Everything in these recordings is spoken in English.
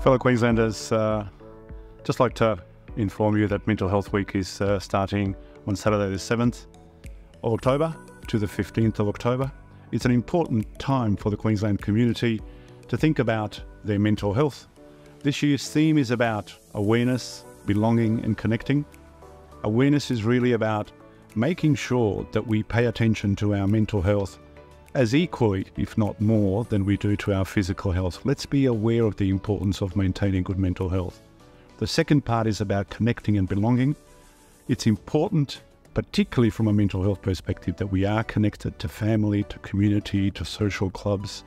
Fellow Queenslanders, uh, just like to inform you that Mental Health Week is uh, starting on Saturday the 7th of October to the 15th of October. It's an important time for the Queensland community to think about their mental health. This year's theme is about awareness, belonging, and connecting. Awareness is really about making sure that we pay attention to our mental health as equally, if not more, than we do to our physical health. Let's be aware of the importance of maintaining good mental health. The second part is about connecting and belonging. It's important, particularly from a mental health perspective, that we are connected to family, to community, to social clubs,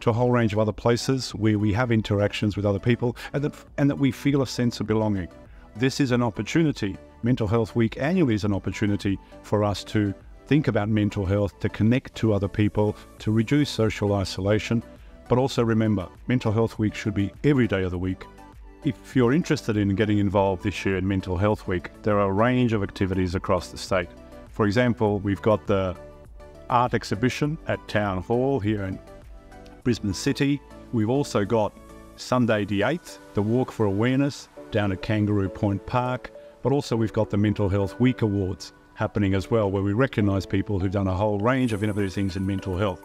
to a whole range of other places where we have interactions with other people and that, and that we feel a sense of belonging. This is an opportunity. Mental Health Week annually is an opportunity for us to think about mental health, to connect to other people, to reduce social isolation. But also remember, Mental Health Week should be every day of the week. If you're interested in getting involved this year in Mental Health Week, there are a range of activities across the state. For example, we've got the art exhibition at Town Hall here in Brisbane City. We've also got Sunday the 8th, the Walk for Awareness down at Kangaroo Point Park. But also, we've got the Mental Health Week Awards happening as well, where we recognise people who've done a whole range of innovative things in mental health.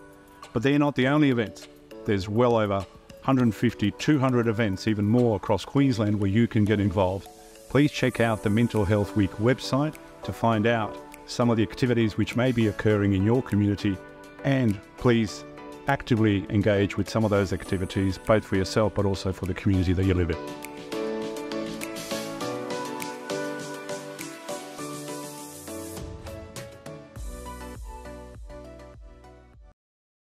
But they're not the only events. There's well over 150, 200 events, even more across Queensland where you can get involved. Please check out the Mental Health Week website to find out some of the activities which may be occurring in your community and please actively engage with some of those activities, both for yourself but also for the community that you live in.